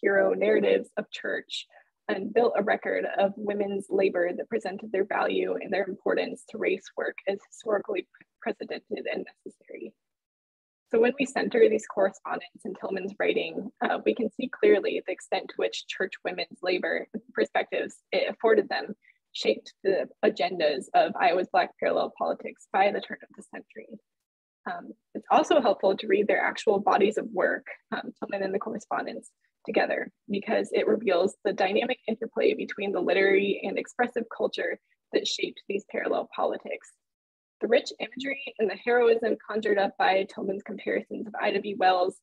hero narratives of church and built a record of women's labor that presented their value and their importance to race work as historically precedented and necessary. So when we center these correspondence in Tillman's writing, uh, we can see clearly the extent to which church women's labor perspectives it afforded them shaped the agendas of Iowa's Black parallel politics by the turn of the century. Um, it's also helpful to read their actual bodies of work, um, Tillman and the correspondents, together because it reveals the dynamic interplay between the literary and expressive culture that shaped these parallel politics. The rich imagery and the heroism conjured up by Tillman's comparisons of Ida B. Wells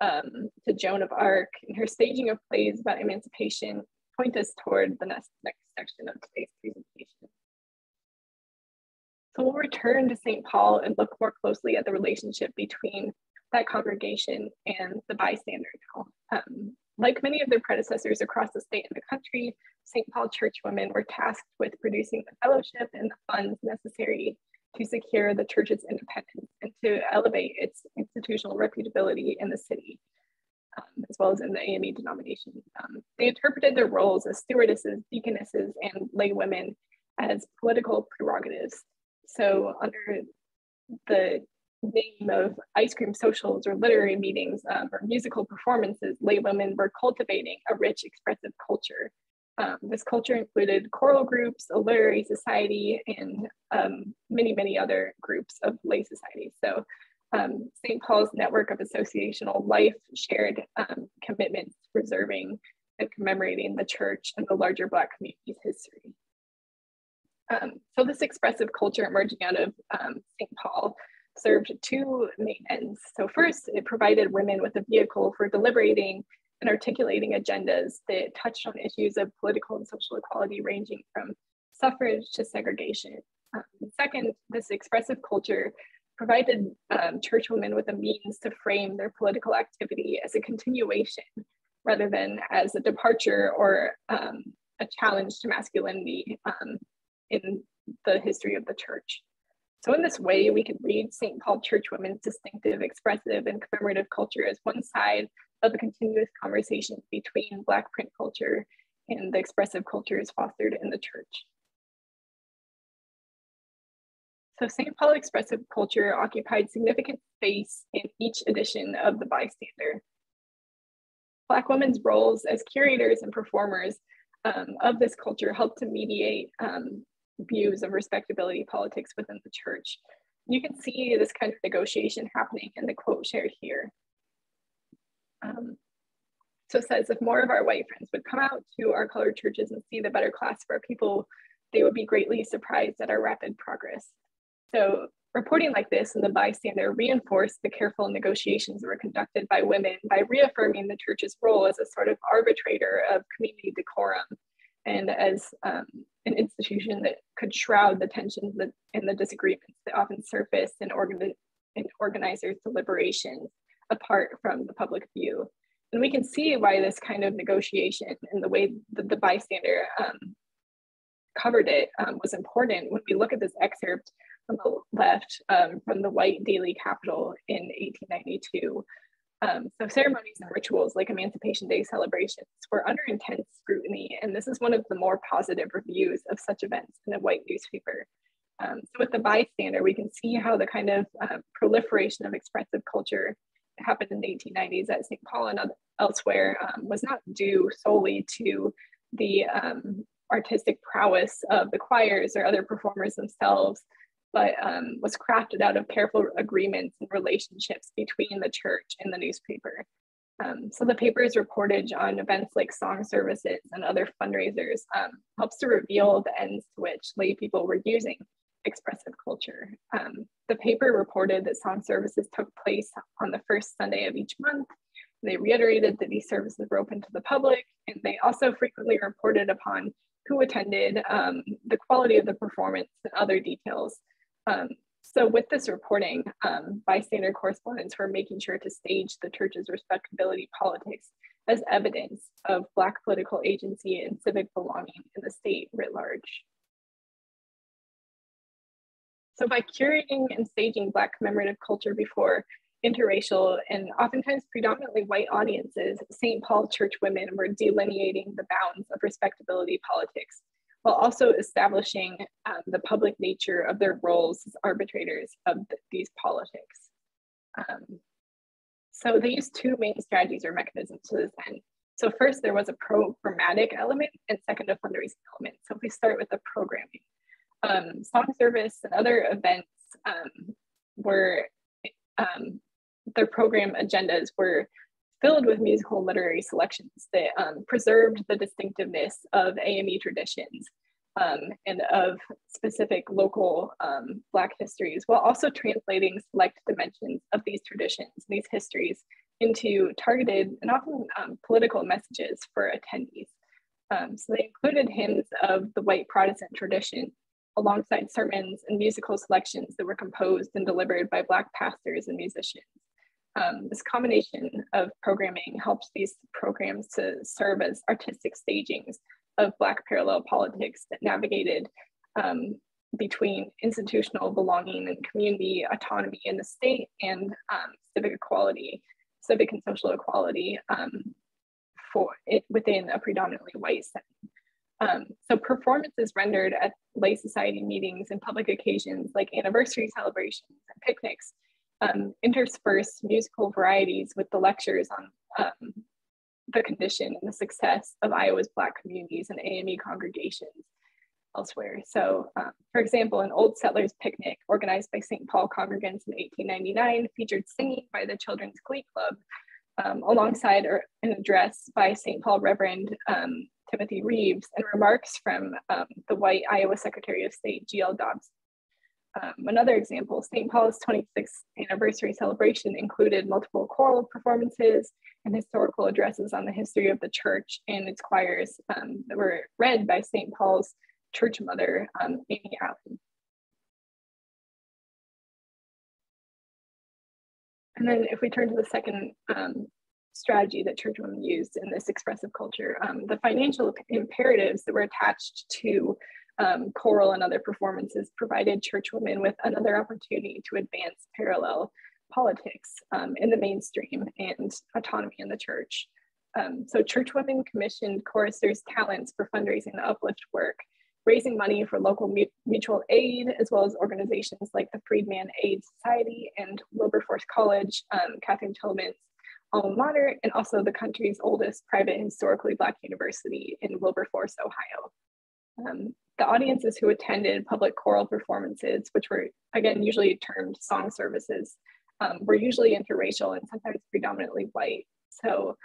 um, to Joan of Arc and her staging of plays about emancipation point us toward the next, next section of today's presentation. So we'll return to St. Paul and look more closely at the relationship between that congregation and the bystander now. Um, like many of their predecessors across the state and the country, St. Paul church women were tasked with producing the fellowship and the funds necessary to secure the church's independence and to elevate its institutional reputability in the city, um, as well as in the AME denomination. Um, they interpreted their roles as stewardesses, deaconesses, and lay women as political prerogatives. So under the name of ice cream socials or literary meetings um, or musical performances, lay women were cultivating a rich expressive culture. Um, this culture included choral groups, a literary society, and um, many, many other groups of lay societies. So um, St. Paul's network of associational life shared um, commitments preserving and commemorating the church and the larger Black community's history. Um, so this expressive culture emerging out of St. Paul served two main ends. So first, it provided women with a vehicle for deliberating and articulating agendas that touched on issues of political and social equality ranging from suffrage to segregation. Um, second, this expressive culture provided um, church women with a means to frame their political activity as a continuation rather than as a departure or um, a challenge to masculinity um, in the history of the church. So in this way, we can read St. Paul Church Women's distinctive, expressive, and commemorative culture as one side of the continuous conversation between Black print culture and the expressive cultures fostered in the church. So St. Paul expressive culture occupied significant space in each edition of the Bystander. Black women's roles as curators and performers um, of this culture helped to mediate um, views of respectability politics within the church. You can see this kind of negotiation happening in the quote shared here. Um, so it says, if more of our white friends would come out to our colored churches and see the better class of our people, they would be greatly surprised at our rapid progress. So reporting like this in the bystander reinforced the careful negotiations that were conducted by women by reaffirming the church's role as a sort of arbitrator of community decorum and as um, an institution that could shroud the tensions that, and the disagreements that often surface in, in organizers' deliberations apart from the public view. And we can see why this kind of negotiation and the way that the bystander um, covered it um, was important when we look at this excerpt on the left um, from the White Daily Capital in 1892. Um, so ceremonies and rituals like Emancipation Day celebrations were under intense scrutiny, and this is one of the more positive reviews of such events in a white newspaper. Um, so with the bystander, we can see how the kind of uh, proliferation of expressive culture happened in the 1890s at St. Paul and elsewhere um, was not due solely to the um, artistic prowess of the choirs or other performers themselves, but um, was crafted out of careful agreements and relationships between the church and the newspaper. Um, so the paper's reportage on events like song services and other fundraisers um, helps to reveal the ends to which lay people were using expressive culture. Um, the paper reported that song services took place on the first Sunday of each month. They reiterated that these services were open to the public, and they also frequently reported upon who attended, um, the quality of the performance, and other details. Um, so with this reporting, um, bystander correspondents were making sure to stage the church's respectability politics as evidence of Black political agency and civic belonging in the state writ large. So by curating and staging Black commemorative culture before interracial and oftentimes predominantly white audiences, St. Paul church women were delineating the bounds of respectability politics while also establishing um, the public nature of their roles as arbitrators of th these politics. Um, so they used two main strategies or mechanisms to this end. So first there was a programmatic element and second a fundraising element. So if we start with the programming, um, song service and other events um, were, um, their program agendas were filled with musical literary selections that um, preserved the distinctiveness of AME traditions um, and of specific local um, Black histories, while also translating select dimensions of these traditions, these histories, into targeted and often um, political messages for attendees. Um, so they included hymns of the white Protestant tradition alongside sermons and musical selections that were composed and delivered by Black pastors and musicians. Um, this combination of programming helps these programs to serve as artistic stagings of Black parallel politics that navigated um, between institutional belonging and community autonomy in the state and um, civic equality, civic and social equality um, for it within a predominantly white setting. Um, so performances rendered at lay society meetings and public occasions like anniversary celebrations and picnics um, intersperse musical varieties with the lectures on um, the condition and the success of Iowa's Black communities and AME congregations elsewhere. So, um, for example, an Old Settlers Picnic organized by St. Paul congregants in 1899 featured singing by the Children's Glee Club um, alongside an address by St. Paul Reverend um, Timothy Reeves and remarks from um, the white Iowa Secretary of State, G.L. Dobson. Um, another example, St. Paul's 26th anniversary celebration included multiple choral performances and historical addresses on the history of the church and its choirs um, that were read by St. Paul's church mother, um, Amy Allen. And then if we turn to the second um, strategy that church women used in this expressive culture, um, the financial imperatives that were attached to um, choral and other performances provided church women with another opportunity to advance parallel politics um, in the mainstream and autonomy in the church. Um, so church women commissioned choristers' talents for fundraising the uplift work, raising money for local mutual aid, as well as organizations like the Freedman Aid Society and Wilberforce College, um, Katherine Tillman's alma mater, and also the country's oldest private historically Black university in Wilberforce, Ohio. Um, the audiences who attended public choral performances, which were again usually termed song services, um, were usually interracial and sometimes predominantly white. So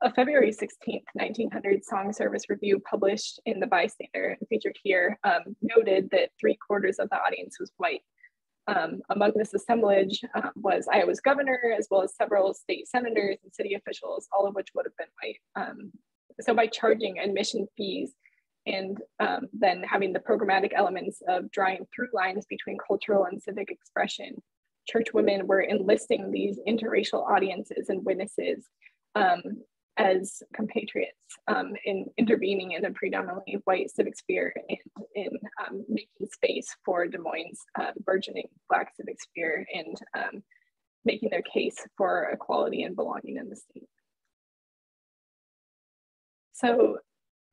a February 16th, 1900 song service review published in the Bystander and featured here um, noted that three quarters of the audience was white. Um, among this assemblage um, was Iowa's governor, as well as several state senators and city officials, all of which would have been white. Um, so by charging admission fees and um, then having the programmatic elements of drawing through lines between cultural and civic expression. Church women were enlisting these interracial audiences and witnesses um, as compatriots um, in intervening in a predominantly white civic sphere and in um, making space for Des Moines' uh, burgeoning Black civic sphere and um, making their case for equality and belonging in the state. So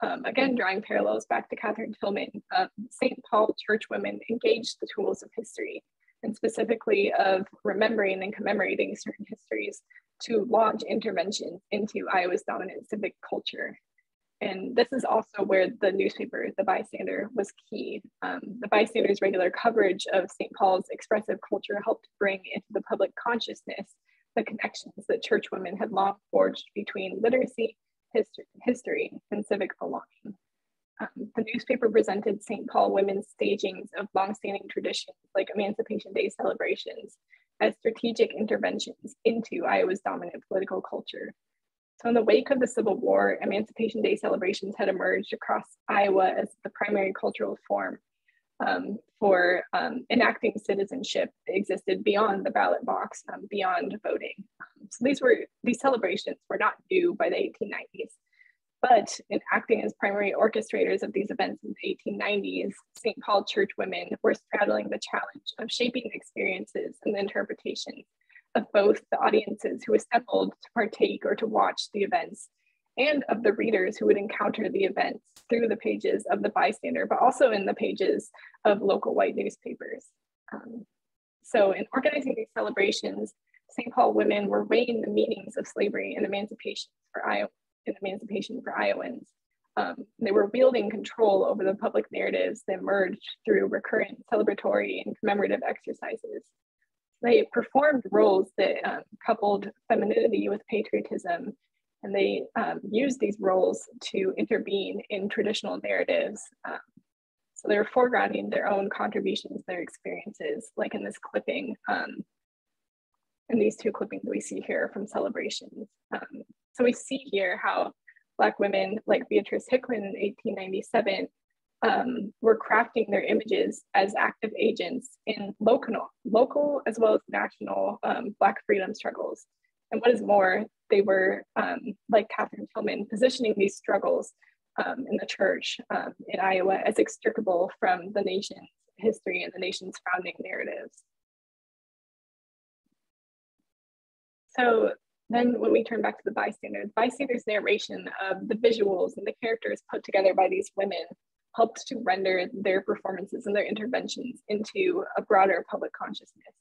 um, again, drawing parallels back to Katherine Tillman, um, St. Paul church women engaged the tools of history and specifically of remembering and commemorating certain histories to launch interventions into Iowa's dominant civic culture. And this is also where the newspaper, The Bystander, was key. Um, the Bystander's regular coverage of St. Paul's expressive culture helped bring into the public consciousness the connections that church women had long forged between literacy, history, history and civic belonging. Um, the newspaper presented St. Paul women's stagings of longstanding traditions like Emancipation Day celebrations as strategic interventions into Iowa's dominant political culture. So, in the wake of the Civil War, Emancipation Day celebrations had emerged across Iowa as the primary cultural form um, for um, enacting citizenship existed beyond the ballot box, um, beyond voting. So these were these celebrations were not new by the 1890s. But in acting as primary orchestrators of these events in the 1890s, St. Paul church women were straddling the challenge of shaping experiences and the interpretations of both the audiences who assembled to partake or to watch the events and of the readers who would encounter the events through the pages of the bystander, but also in the pages of local white newspapers. Um, so in organizing these celebrations, St. Paul women were weighing the meanings of slavery and emancipation for Iowa, and emancipation for Iowans. Um, they were wielding control over the public narratives that emerged through recurrent celebratory and commemorative exercises. They performed roles that um, coupled femininity with patriotism, and they um, used these roles to intervene in traditional narratives. Um, so they were foregrounding their own contributions, their experiences, like in this clipping, in these two clippings we see here from celebrations. Um, so we see here how Black women like Beatrice Hicklin in 1897 um, were crafting their images as active agents in local, local as well as national um, Black freedom struggles. And what is more, they were, um, like Katherine Tillman, positioning these struggles um, in the church um, in Iowa as extricable from the nation's history and the nation's founding narratives. So then when we turn back to the bystander, the bystander's narration of the visuals and the characters put together by these women helped to render their performances and their interventions into a broader public consciousness.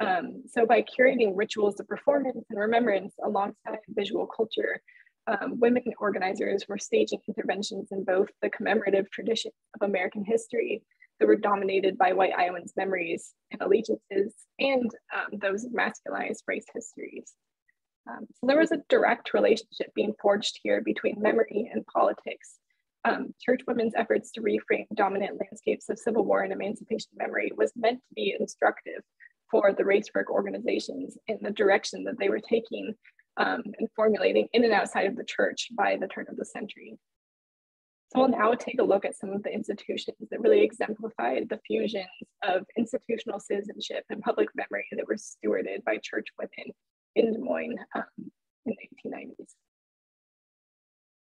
Um, so by curating rituals of performance and remembrance alongside visual culture, um, women organizers were staging interventions in both the commemorative tradition of American history that were dominated by white Iowans' memories and allegiances and um, those masculized race histories. Um, so there was a direct relationship being forged here between memory and politics. Um, church women's efforts to reframe dominant landscapes of Civil War and emancipation memory was meant to be instructive for the race work organizations in the direction that they were taking um, and formulating in and outside of the church by the turn of the century. So we'll now take a look at some of the institutions that really exemplified the fusions of institutional citizenship and public memory that were stewarded by church women in Des Moines um, in the 1890s.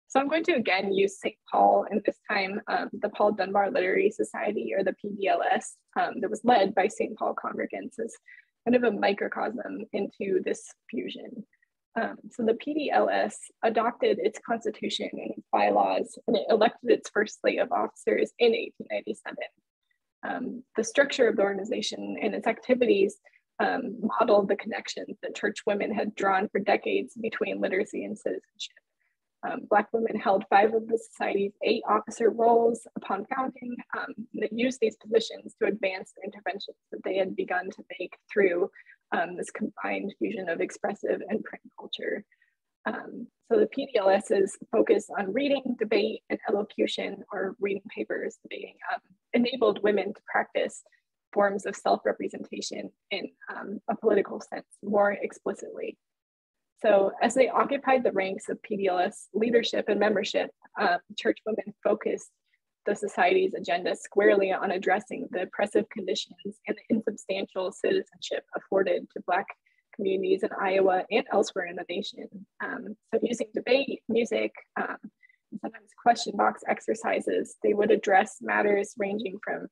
So I'm going to again use St. Paul and this time um, the Paul Dunbar Literary Society or the PDLS um, that was led by St. Paul congregants as kind of a microcosm into this fusion. Um, so the PDLS adopted its constitution and bylaws and it elected its first slate of officers in 1897. Um, the structure of the organization and its activities um, modeled the connections that church women had drawn for decades between literacy and citizenship. Um, Black women held five of the society's eight officer roles upon founding um, that used these positions to advance the interventions that they had begun to make through um, this combined fusion of expressive and print culture. Um, so the PDLS's focus on reading, debate, and elocution, or reading papers, debating, um, enabled women to practice forms of self-representation in um, a political sense more explicitly. So as they occupied the ranks of PDLS leadership and membership, uh, church women focused the society's agenda squarely on addressing the oppressive conditions and the insubstantial citizenship afforded to Black communities in Iowa and elsewhere in the nation. Um, so using debate, music, um, and sometimes question box exercises, they would address matters ranging from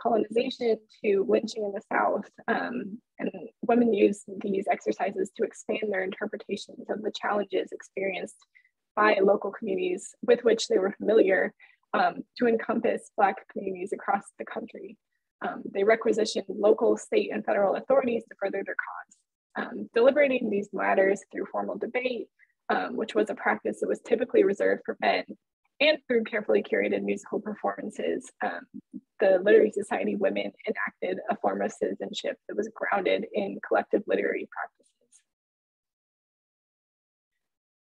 colonization to lynching in the South. Um, and women use these exercises to expand their interpretations of the challenges experienced by local communities with which they were familiar um, to encompass Black communities across the country. Um, they requisitioned local, state, and federal authorities to further their cause. Um, deliberating these matters through formal debate, um, which was a practice that was typically reserved for men, and through carefully curated musical performances, um, the Literary Society women enacted a form of citizenship that was grounded in collective literary practices.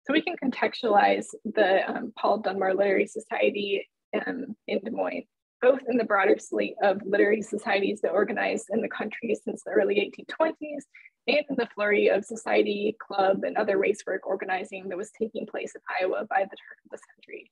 So we can contextualize the um, Paul Dunbar Literary Society um, in Des Moines, both in the broader slate of literary societies that organized in the country since the early 1820s and in the flurry of society, club, and other race work organizing that was taking place in Iowa by the turn of the century.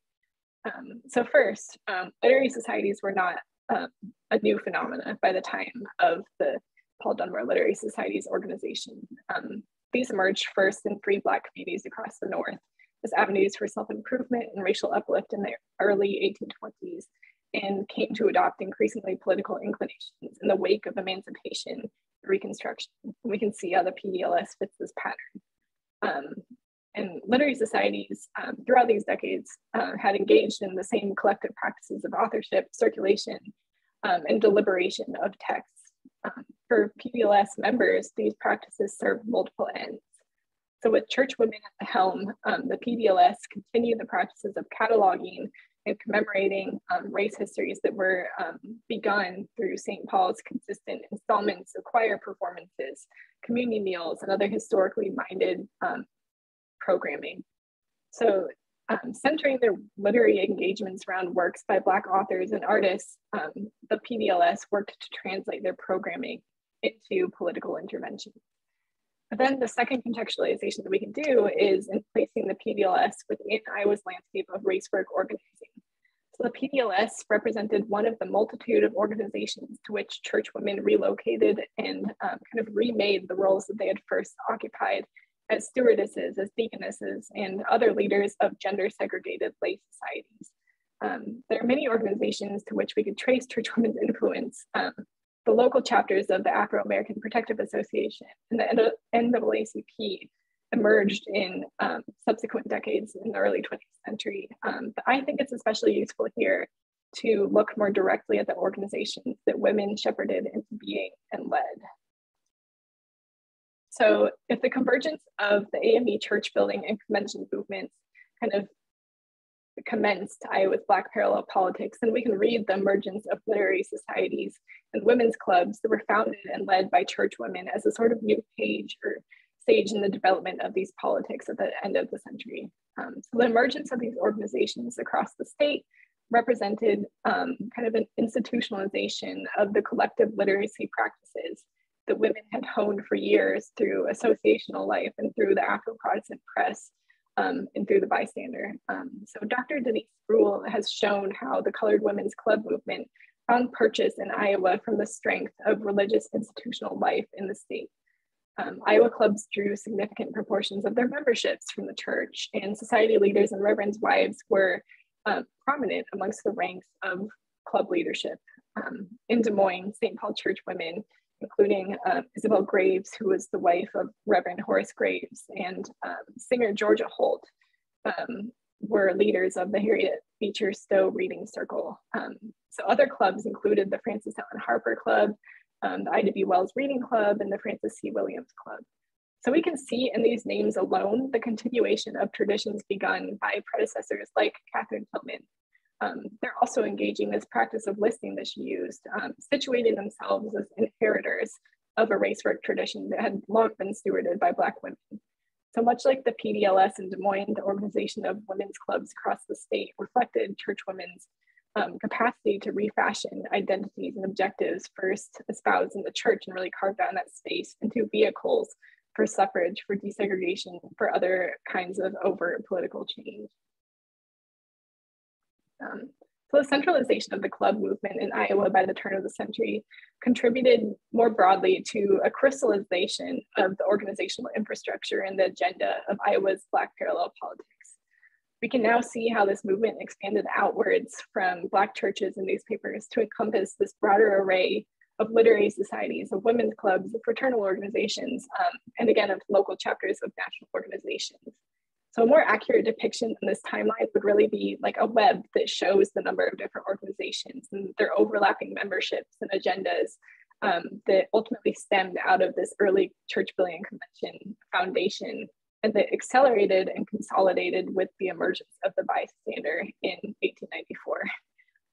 Um, so first, um, literary societies were not um, a new phenomena by the time of the Paul Dunbar Literary Society's organization. Um, these emerged first in free Black communities across the North as avenues for self-improvement and racial uplift in the early 1820s and came to adopt increasingly political inclinations in the wake of emancipation Reconstruction. We can see how the PDLS fits this pattern. Um, and literary societies um, throughout these decades uh, had engaged in the same collective practices of authorship, circulation, um, and deliberation of texts. Um, for PDLS members, these practices serve multiple ends. So with church women at the helm, um, the PDLS continued the practices of cataloging and commemorating um, race histories that were um, begun through St. Paul's consistent installments of choir performances, communion meals, and other historically minded um, programming. So um, centering their literary engagements around works by Black authors and artists, um, the PDLS worked to translate their programming into political intervention. But then the second contextualization that we can do is in placing the PDLS within Iowa's landscape of race work organizing. So the PDLS represented one of the multitude of organizations to which church women relocated and um, kind of remade the roles that they had first occupied as stewardesses, as deaconesses, and other leaders of gender segregated lay societies. Um, there are many organizations to which we could trace church women's influence. Um, the local chapters of the Afro American Protective Association and the NAACP emerged in um, subsequent decades in the early 20th century. Um, but I think it's especially useful here to look more directly at the organizations that women shepherded into being and led. So if the convergence of the AME church building and convention movements kind of commenced Iowa's Black parallel politics, and we can read the emergence of literary societies and women's clubs that were founded and led by church women as a sort of new page or stage in the development of these politics at the end of the century. Um, so the emergence of these organizations across the state represented um, kind of an institutionalization of the collective literacy practices that women had honed for years through associational life and through the Afro-Protestant press um, and through the bystander. Um, so Dr. Denise Rule has shown how the Colored Women's Club movement found purchase in Iowa from the strength of religious institutional life in the state. Um, Iowa clubs drew significant proportions of their memberships from the church, and society leaders and reverends' wives were uh, prominent amongst the ranks of club leadership. Um, in Des Moines, St. Paul Church women including uh, Isabel Graves, who was the wife of Reverend Horace Graves, and um, singer Georgia Holt, um, were leaders of the Harriet Beecher Stowe Reading Circle. Um, so other clubs included the Frances Ellen Harper Club, um, the Ida B. Wells Reading Club, and the Francis C. Williams Club. So we can see in these names alone the continuation of traditions begun by predecessors like Katherine Tillman um, they're also engaging this practice of listing that she used, um, situating themselves as inheritors of a race work tradition that had long been stewarded by Black women. So much like the PDLS in Des Moines, the organization of women's clubs across the state reflected church women's um, capacity to refashion identities and objectives first espoused in the church and really carve down that space into vehicles for suffrage, for desegregation, for other kinds of overt political change. Um, so the centralization of the club movement in Iowa by the turn of the century contributed more broadly to a crystallization of the organizational infrastructure and the agenda of Iowa's Black parallel politics. we can now see how this movement expanded outwards from Black churches and newspapers to encompass this broader array of literary societies, of women's clubs, of fraternal organizations, um, and again, of local chapters of national organizations. So a more accurate depiction in this timeline would really be like a web that shows the number of different organizations and their overlapping memberships and agendas um, that ultimately stemmed out of this early church building convention foundation and that accelerated and consolidated with the emergence of the bystander in 1894.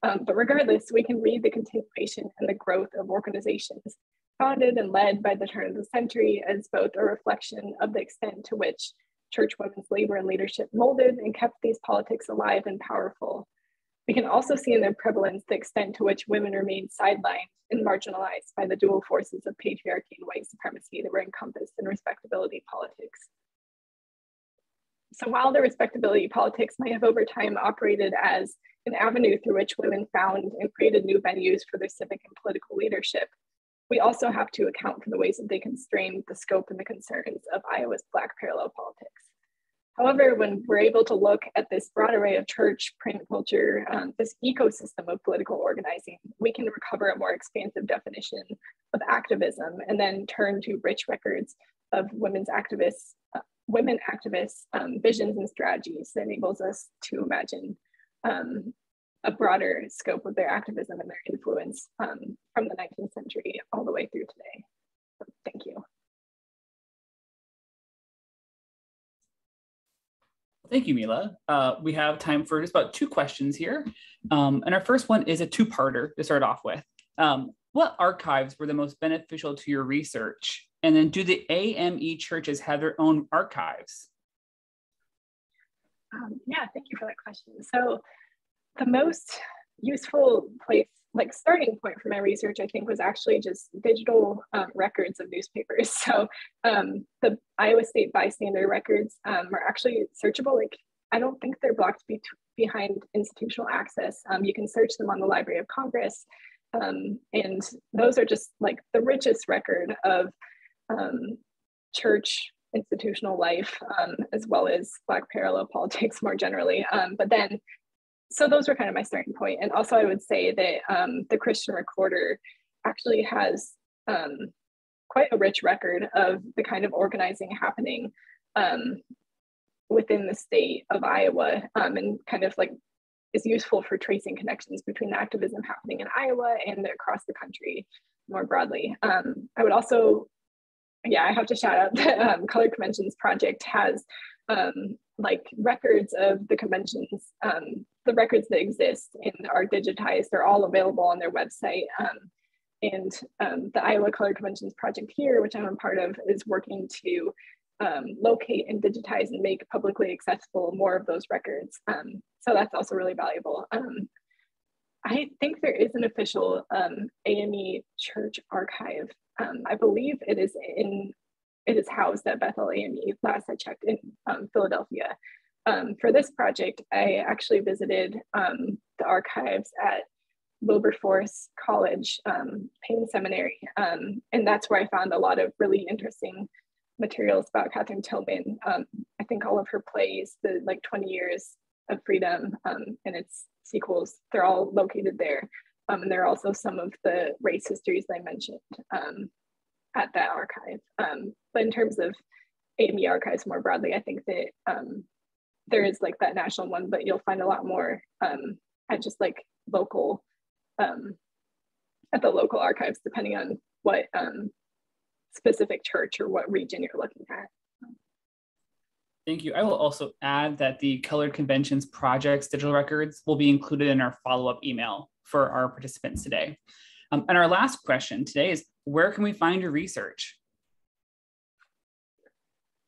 Um, but regardless, we can read the continuation and the growth of organizations founded and led by the turn of the century as both a reflection of the extent to which church women's labor and leadership molded and kept these politics alive and powerful. We can also see in their prevalence the extent to which women remained sidelined and marginalized by the dual forces of patriarchy and white supremacy that were encompassed in respectability politics. So while the respectability politics might have over time operated as an avenue through which women found and created new venues for their civic and political leadership, we also have to account for the ways that they constrain the scope and the concerns of Iowa's Black parallel politics. However, when we're able to look at this broad array of church, print culture, um, this ecosystem of political organizing, we can recover a more expansive definition of activism and then turn to rich records of women's activists women activists' um, visions and strategies that enables us to imagine um, a broader scope of their activism and their influence um, from the 19th century all the way through today. So thank you. Thank you, Mila. Uh, we have time for just about two questions here. Um, and our first one is a two-parter to start off with. Um, what archives were the most beneficial to your research? And then do the AME churches have their own archives? Um, yeah, thank you for that question. So the most useful place, like starting point for my research, I think was actually just digital um, records of newspapers. So um, the Iowa State bystander records um, are actually searchable. Like I don't think they're blocked be behind institutional access. Um, you can search them on the Library of Congress. Um, and those are just like the richest record of um, church institutional life, um, as well as Black parallel politics more generally. Um, but then, so those were kind of my starting point. And also, I would say that um, the Christian Recorder actually has um, quite a rich record of the kind of organizing happening um, within the state of Iowa and kind of like is useful for tracing connections between the activism happening in Iowa and across the country more broadly. Um, I would also yeah, I have to shout out the um, Colored Conventions Project has um, like records of the conventions, um, the records that exist and are digitized. They're all available on their website. Um, and um, the Iowa Colored Conventions Project here, which I'm a part of, is working to um, locate and digitize and make publicly accessible more of those records. so that's also really valuable. I think there is an official AME church archive um, I believe it is in it is housed at Bethel AME. Last I checked in um, Philadelphia. Um, for this project, I actually visited um, the archives at Wilberforce College, um, Payne Seminary, um, and that's where I found a lot of really interesting materials about Katherine Tillman. Um, I think all of her plays, the like 20 years of freedom and its sequels, they're all located there. And there are also some of the race histories I mentioned at that archive. Um, but in terms of AME archives more broadly, I think that um, there is like that national one, but you'll find a lot more um, at just like local, um, at the local archives, depending on what specific church or what region you're looking at. Thank you. I will also add that the Colored Conventions Project's digital records will be included in our follow-up email for our participants today. Um, and our last question today is, where can we find your research?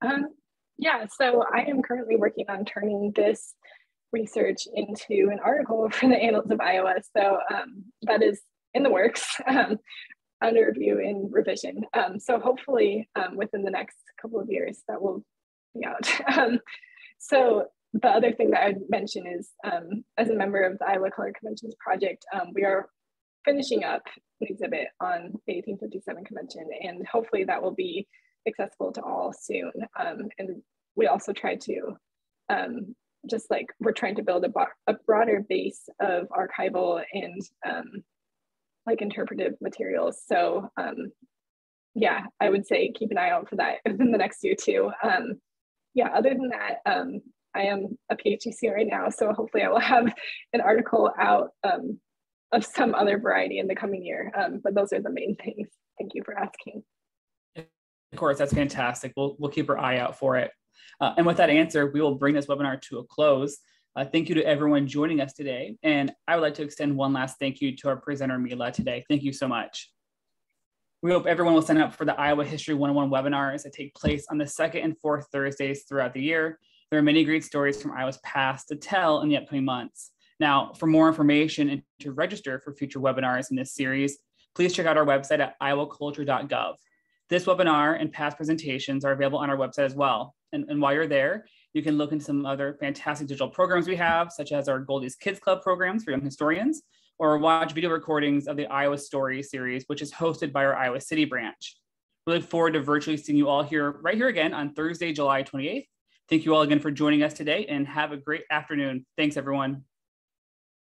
Um, yeah, so I am currently working on turning this research into an article for the Annals of Iowa. So um, that is in the works, um, under review and revision. Um, so hopefully um, within the next couple of years that will be out. Um, so the other thing that I'd mention is um, as a member of the Iowa Colored Conventions Project, we are finishing up an exhibit on the 1857 convention, and hopefully that will be accessible to all soon. Um, and we also try to um, just like we're trying to build a, a broader base of archival and um, like interpretive materials. So um, yeah, I would say keep an eye out for that in the next year too. Um, yeah, other than that, um, I am a PhD student right now, so hopefully I will have an article out of some other variety in the coming year. But those are the main things. Thank you for asking. Of course, that's fantastic. We'll, we'll keep our eye out for it. Uh, and with that answer, we will bring this webinar to a close. Uh, thank you to everyone joining us today. And I would like to extend one last thank you to our presenter, Mila, today. Thank you so much. We hope everyone will sign up for the Iowa History 101 webinars that take place on the second and fourth Thursdays throughout the year. There are many great stories from Iowa's past to tell in the upcoming months. Now, for more information and to register for future webinars in this series, please check out our website at iowaculture.gov. This webinar and past presentations are available on our website as well. And, and while you're there, you can look into some other fantastic digital programs we have, such as our Goldie's Kids Club programs for young historians, or watch video recordings of the Iowa Story series, which is hosted by our Iowa City branch. We look forward to virtually seeing you all here, right here again on Thursday, July 28th. Thank you all again for joining us today and have a great afternoon. Thanks, everyone.